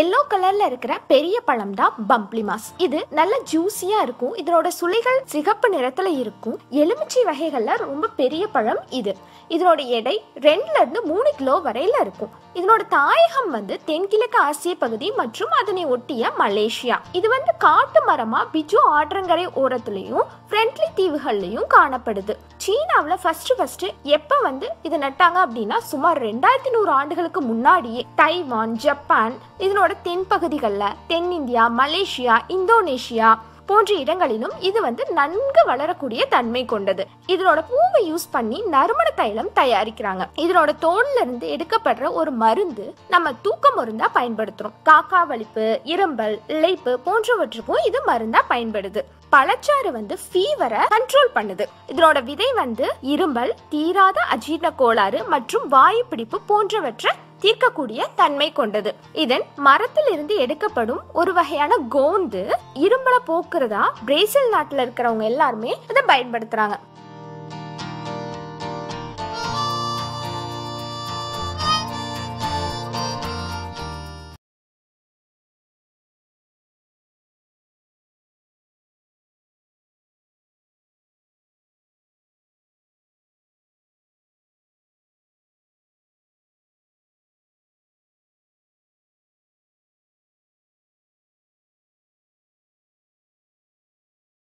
Yellow கலர்ல இருக்கிற பெரிய பழம் தான் பம்ப்ளிமாஸ் இது நல்ல ஜூசியா இருக்கும். இதனோட சுளைகள் சிகப்பு நிறத்துல இருக்கும். எலுமிச்சை வகைகள்ல ரொம்ப பெரிய பழம் இது. இதனோட எடை ரெண்டுல இருந்து மூணு கிலோ வரையில இருக்கும். இதனோட தாயகம் வந்து தென்கிழக்கு ஆசிய பகுதி மற்றும் அதனை ஒட்டிய மலேசியா. இது வந்து காட்டு மரமா பிஜு ஆற்றங்கரை ஓரத்துலயும் ஃப்ரெண்ட்லி தீவுகள்லயும் காணப்படுது. சீனாவில் ஃபர்ஸ்ட் ஃபர்ஸ்ட் எப்போ வந்து இது நட்டாங்க அப்படின்னா சுமார் ரெண்டாயிரத்தி நூறு ஆண்டுகளுக்கு முன்னாடியே தைவான் ஜப்பான் இதனோட தென்பகுதிகளில் தென்னிந்தியா மலேசியா இந்தோனேஷியா போன்ற இடங்களிலும் இது வந்து நன்கு வளரக்கூடிய தன்மை கொண்டது. இதனோட பூவை யூஸ் பண்ணி நறுமண தைலம் தயாரிக்கிறாங்க. இதனோட தோல்ல இருந்து எடுக்கப்படுற ஒரு மருந்து நம்ம தூக்க மருந்தா பயன்படுத்துறோம். காக்கா வலிப்பு இரும்பல் இழைப்பு போன்றவற்றுக்கும் இது மருந்தா பயன்படுது. பழச்சாறு வந்து ஃபீவரை கண்ட்ரோல் பண்ணுது. இதனோட விதை வந்து இரும்பல் தீராத அஜீரண கோளாறு மற்றும் வாயு பிடிப்பு போன்றவற்றை தீர்க்கக்கூடிய தன்மை கொண்டது. இதன் மரத்தில் இருந்து எடுக்கப்படும் ஒரு வகையான கோந்து இரும்பலை போக்குறதா பிரேசில் நாட்டுல இருக்கிறவங்க எல்லாருமே இதை பயன்படுத்துறாங்க.